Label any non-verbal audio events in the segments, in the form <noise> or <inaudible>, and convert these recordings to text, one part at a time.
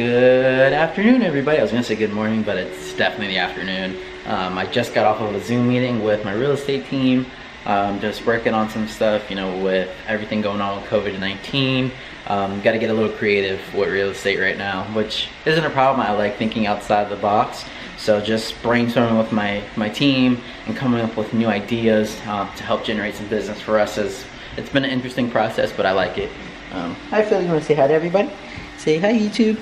Good afternoon, everybody. I was gonna say good morning, but it's definitely the afternoon. Um, I just got off of a Zoom meeting with my real estate team. Um, just working on some stuff, you know, with everything going on with COVID-19. Um, Got to get a little creative with real estate right now, which isn't a problem. I like thinking outside the box. So just brainstorming with my, my team and coming up with new ideas uh, to help generate some business for us. As it's been an interesting process, but I like it. Um, hi, Phil. You want to say hi to everybody? Say hi, YouTube.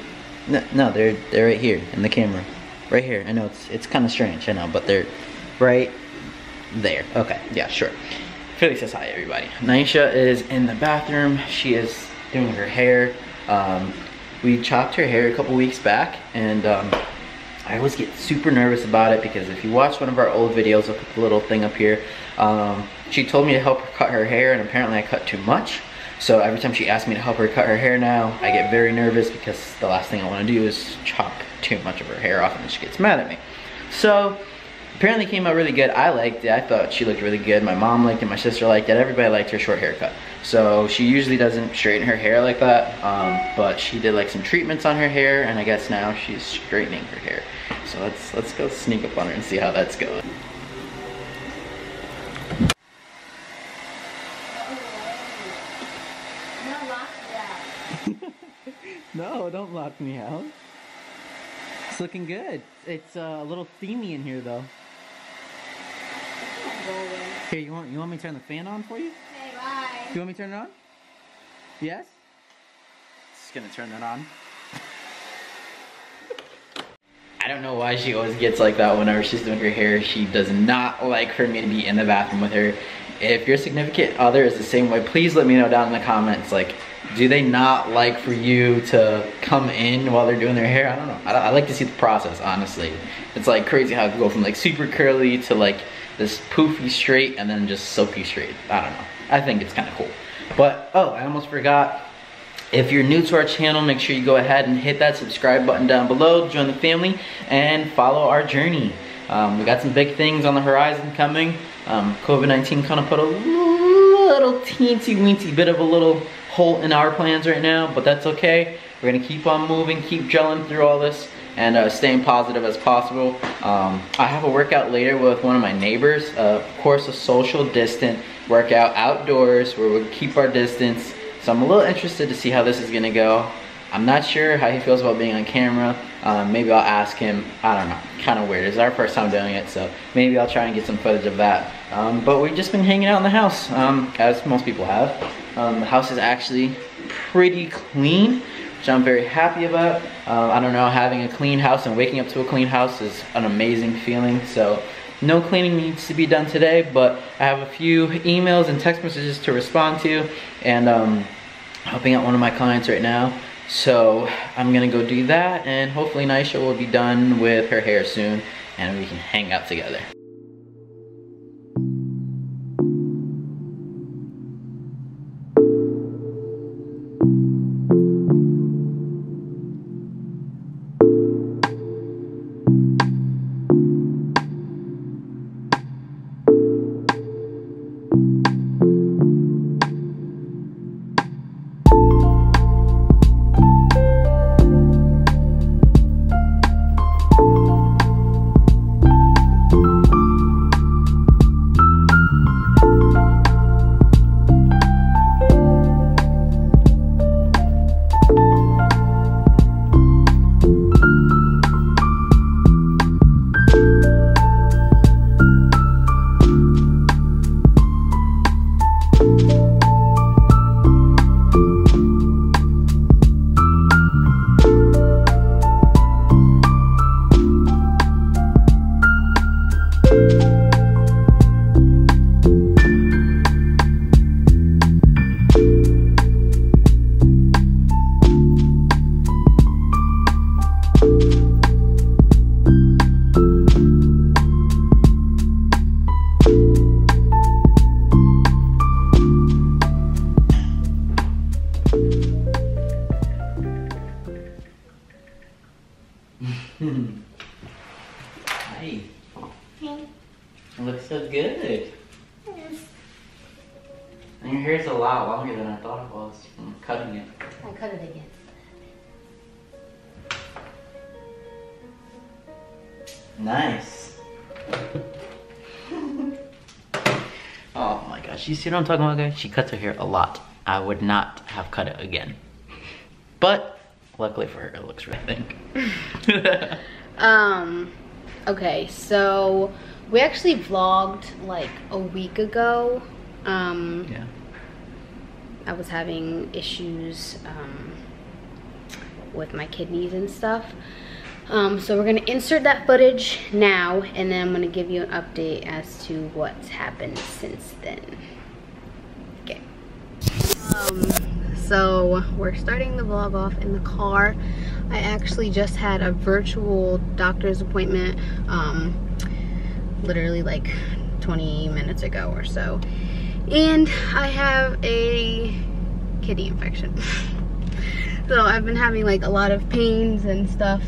No, no, they're they're right here in the camera, right here. I know it's it's kind of strange, I know, but they're right there. Okay, yeah, sure. Filly says hi, everybody. Naisha is in the bathroom. She is doing her hair. Um, we chopped her hair a couple weeks back, and um, I always get super nervous about it because if you watch one of our old videos, put the little thing up here. Um, she told me to help her cut her hair, and apparently I cut too much. So every time she asks me to help her cut her hair now, I get very nervous because the last thing I want to do is chop too much of her hair off and then she gets mad at me. So apparently came out really good. I liked it. I thought she looked really good. My mom liked it. My sister liked it. Everybody liked her short haircut. So she usually doesn't straighten her hair like that, um, but she did like some treatments on her hair, and I guess now she's straightening her hair. So let's let's go sneak up on her and see how that's going. No, don't lock me out. It's looking good. It's uh, a little steamy in here though. Here, you want you want me to turn the fan on for you? Hey, bye. You want me to turn it on? Yes? Just gonna turn that on. <laughs> I don't know why she always gets like that whenever she's doing her hair. She does not like for me to be in the bathroom with her. If your significant other is the same way, please let me know down in the comments. Like, do they not like for you to come in while they're doing their hair? I don't know. I, I like to see the process, honestly. It's like crazy how it can go from like super curly to like this poofy straight and then just silky straight. I don't know. I think it's kind of cool. But, oh, I almost forgot. If you're new to our channel, make sure you go ahead and hit that subscribe button down below, join the family, and follow our journey. Um, we got some big things on the horizon coming. Um, COVID-19 kind of put a little teensy weensy bit of a little hole in our plans right now, but that's okay. We're gonna keep on moving, keep gelling through all this, and uh, staying positive as possible. Um, I have a workout later with one of my neighbors. Uh, of course, a social distant workout outdoors where we keep our distance. So I'm a little interested to see how this is gonna go. I'm not sure how he feels about being on camera. Um, maybe I'll ask him, I don't know, kind of weird. It's our first time doing it, so maybe I'll try and get some footage of that. Um, but we've just been hanging out in the house, um, as most people have. Um, the house is actually pretty clean, which I'm very happy about. Um, I don't know, having a clean house and waking up to a clean house is an amazing feeling, so no cleaning needs to be done today, but I have a few emails and text messages to respond to, and um, helping out one of my clients right now. So I'm gonna go do that and hopefully Naisha will be done with her hair soon and we can hang out together. You see what I'm talking about guys? She cuts her hair a lot. I would not have cut it again. But luckily for her, it looks really think. <laughs> um, okay, so we actually vlogged like a week ago. Um, yeah. I was having issues um, with my kidneys and stuff. Um, so we're gonna insert that footage now and then I'm gonna give you an update as to what's happened since then. Okay. Um, so we're starting the vlog off in the car. I actually just had a virtual doctor's appointment um, literally like 20 minutes ago or so. And I have a kidney infection. <laughs> so I've been having like a lot of pains and stuff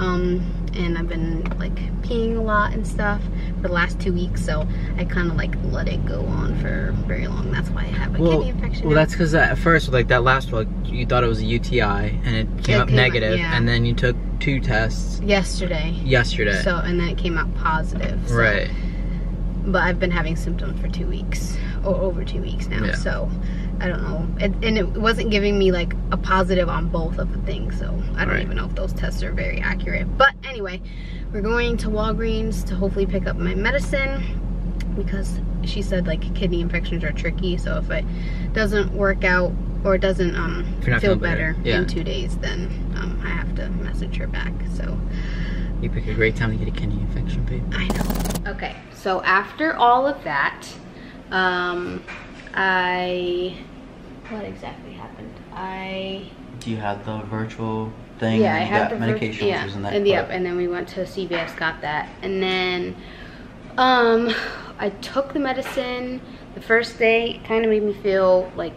um, and I've been like peeing a lot and stuff for the last two weeks so I kind of like let it go on for very long that's why I have a well, kidney infection well now. that's because at first like that last one you thought it was a UTI and it came it up came negative, yeah. and then you took two tests yesterday yesterday so and then it came out positive so. right but I've been having symptoms for two weeks or over two weeks now yeah. so I don't know. It, and it wasn't giving me like a positive on both of the things. So I don't right. even know if those tests are very accurate. But anyway, we're going to Walgreens to hopefully pick up my medicine because she said like kidney infections are tricky. So if it doesn't work out or it doesn't um, feel better, better yeah. in two days, then um, I have to message her back. So you pick a great time to get a kidney infection, babe. I know. Okay, so after all of that, um, I what exactly happened? I. Do you have the virtual thing? Yeah, I had the medication. Yeah, and yep, and then we went to CVS, got that, and then um, I took the medicine. The first day kind of made me feel like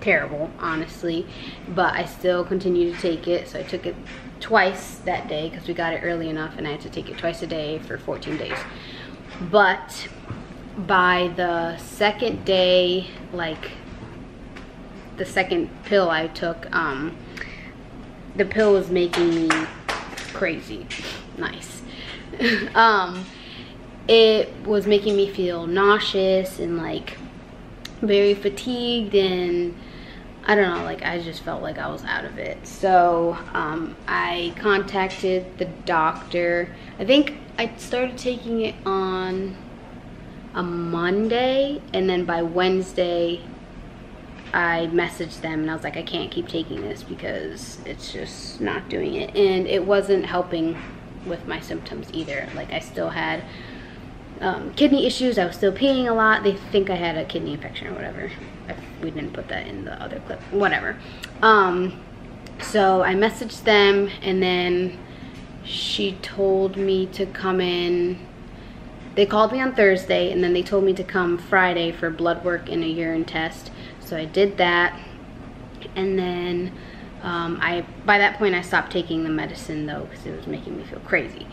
terrible, honestly, but I still continued to take it. So I took it twice that day because we got it early enough, and I had to take it twice a day for 14 days. But by the second day, like the second pill I took, um, the pill was making me crazy. Nice. <laughs> um, it was making me feel nauseous and like very fatigued and I don't know, like I just felt like I was out of it. So um, I contacted the doctor. I think I started taking it on a Monday and then by Wednesday I messaged them and I was like, I can't keep taking this because it's just not doing it. And it wasn't helping with my symptoms either. Like I still had um, kidney issues. I was still peeing a lot. They think I had a kidney infection or whatever. we didn't put that in the other clip. Whatever. Um, so I messaged them and then she told me to come in. They called me on Thursday and then they told me to come Friday for blood work and a urine test so I did that. And then um, I, by that point I stopped taking the medicine though because it was making me feel crazy.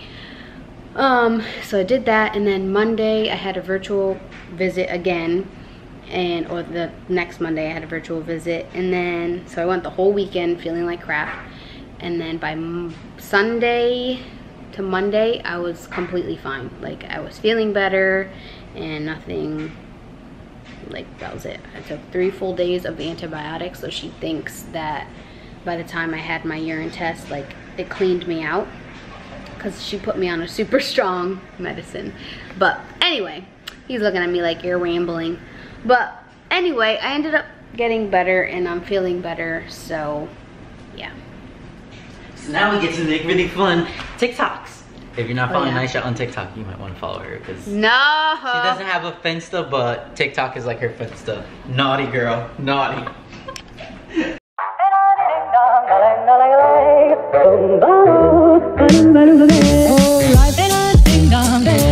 Um, so I did that and then Monday I had a virtual visit again and or the next Monday I had a virtual visit and then so I went the whole weekend feeling like crap and then by Sunday to Monday I was completely fine like I was feeling better and nothing like that was it. I took three full days of the antibiotics, so she thinks that by the time I had my urine test, like it cleaned me out because she put me on a super <laughs> strong medicine. But anyway, he's looking at me like you're rambling. But anyway, I ended up getting better and I'm feeling better, so yeah. So now we get to make really fun TikToks. If you're not following oh, yeah. Naisha on TikTok, you might want to follow her because no, she doesn't have a Finsta, but TikTok is like her Finsta. Naughty girl, naughty.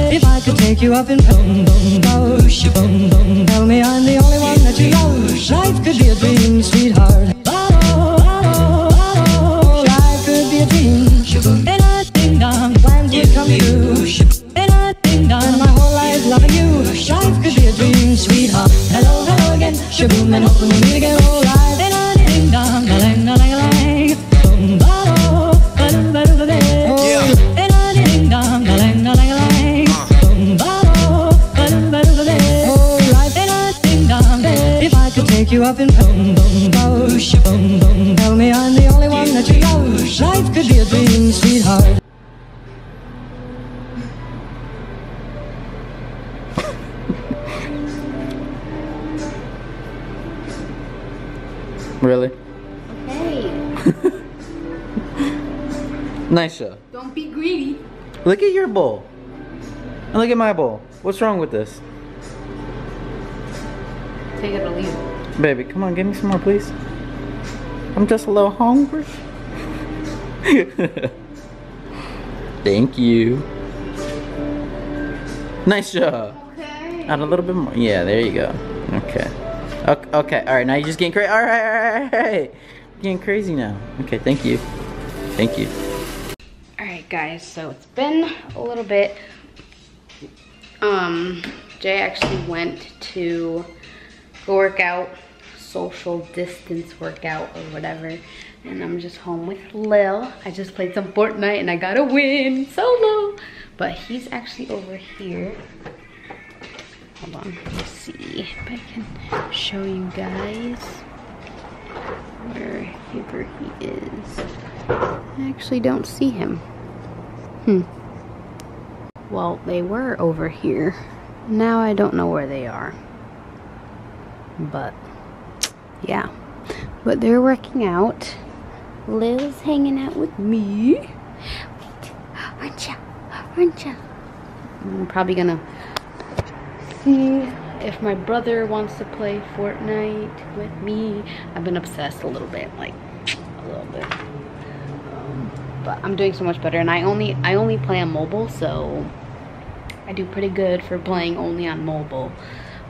If I could take you up in come true. And I think done my whole life loving you. Life could be a dream, sweetheart. Hello, hello again. Shaboom, and hoping we meet again. Don't be greedy. Look at your bowl. And look at my bowl. What's wrong with this? Take it or leave it. Baby, come on, give me some more, please. I'm just a little hungry. <laughs> Thank you. Nice job. Okay. Add a little bit more. Yeah, there you go. Okay. Okay, okay. all right, now you're just getting crazy. All right, all right, all right. Getting crazy now. Okay, thank you. Thank you. Guys, so it's been a little bit. Um, Jay actually went to go work out, social distance workout or whatever. And I'm just home with Lil. I just played some Fortnite and I got a win solo. But he's actually over here. Hold on, let's see if I can show you guys wherever he is. I actually don't see him. Hmm. Well, they were over here. Now I don't know where they are. But, yeah. But they're working out. Lil's hanging out with me. Wait. Aren't ya? Aren't ya? I'm probably gonna see if my brother wants to play Fortnite with me. I've been obsessed a little bit, like a little bit. But I'm doing so much better, and I only I only play on mobile, so I do pretty good for playing only on mobile.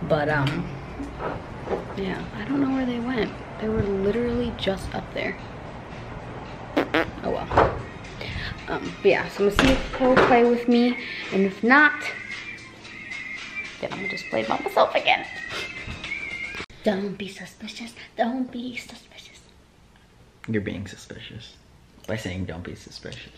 But um, yeah, I don't know where they went. They were literally just up there. Oh well. Um, but yeah, so I'm gonna see if he'll play with me, and if not, then I'm gonna just play by myself again. Don't be suspicious. Don't be suspicious. You're being suspicious by saying don't be suspicious.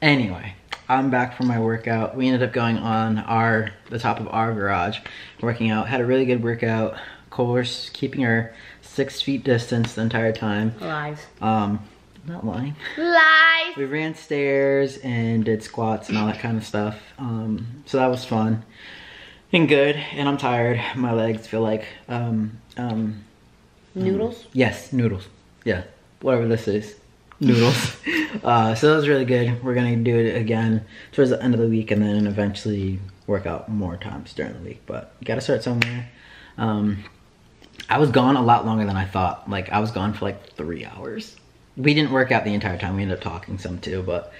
Anyway, I'm back from my workout. We ended up going on our the top of our garage, working out. Had a really good workout. Of course, keeping our six feet distance the entire time. Lies. Um, not lying. Lies. We ran stairs and did squats and all that kind of stuff. Um, so that was fun and good. And I'm tired. My legs feel like um, um, Noodles. Yes, noodles. Yeah, whatever this is. Noodles. <laughs> uh, so that was really good. We're gonna do it again towards the end of the week and then eventually work out more times during the week. But you gotta start somewhere. Um, I was gone a lot longer than I thought. Like I was gone for like three hours. We didn't work out the entire time. We ended up talking some too, but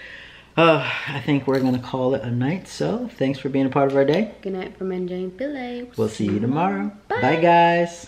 uh, I think we're gonna call it a night. So thanks for being a part of our day. Good night from NJ and Filly. We'll see you tomorrow. Bye guys.